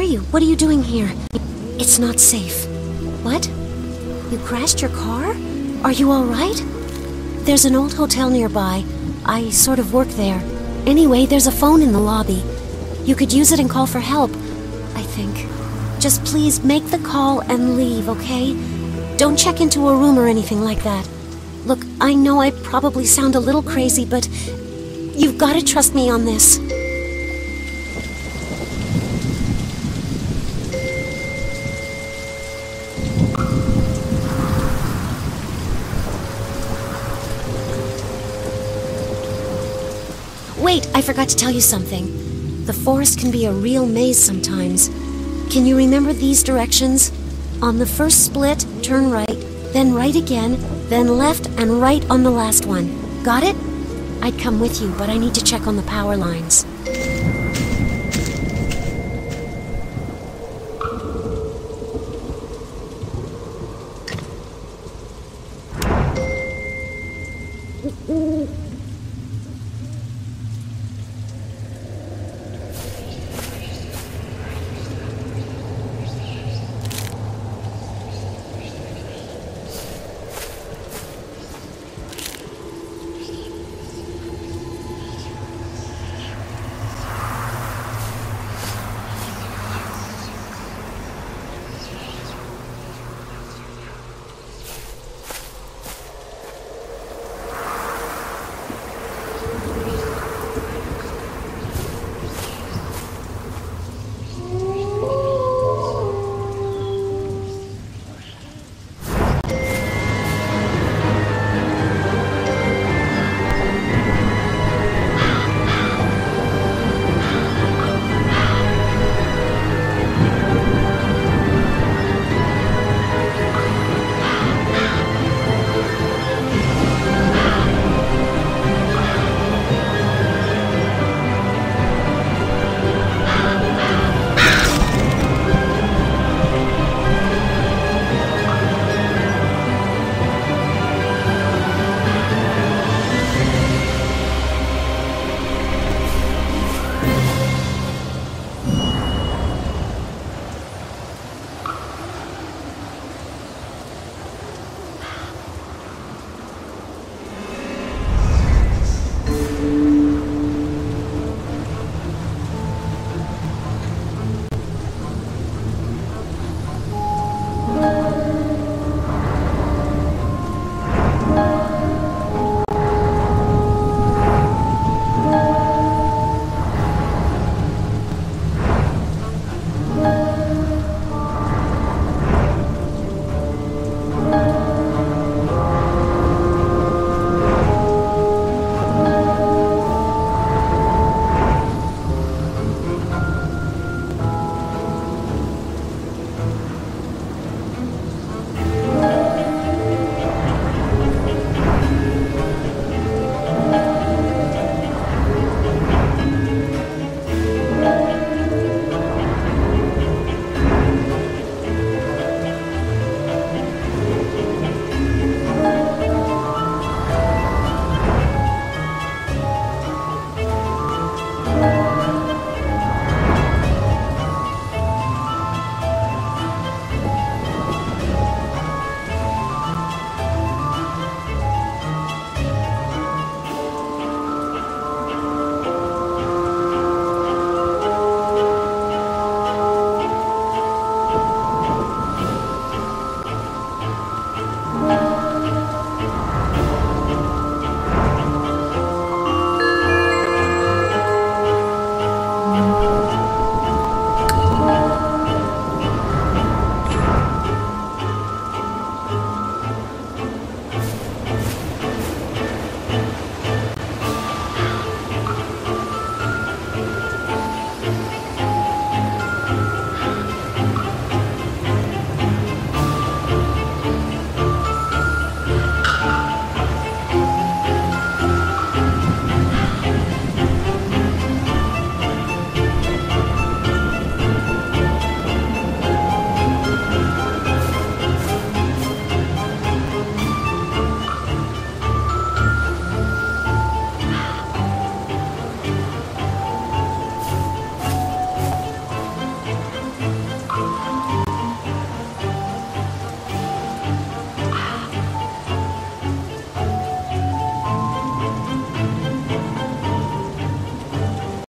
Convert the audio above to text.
are you? What are you doing here? It's not safe. What? You crashed your car? Are you alright? There's an old hotel nearby. I sort of work there. Anyway, there's a phone in the lobby. You could use it and call for help, I think. Just please make the call and leave, okay? Don't check into a room or anything like that. Look, I know I probably sound a little crazy, but you've got to trust me on this. Wait, I forgot to tell you something. The forest can be a real maze sometimes. Can you remember these directions? On the first split, turn right, then right again, then left and right on the last one. Got it? I'd come with you, but I need to check on the power lines.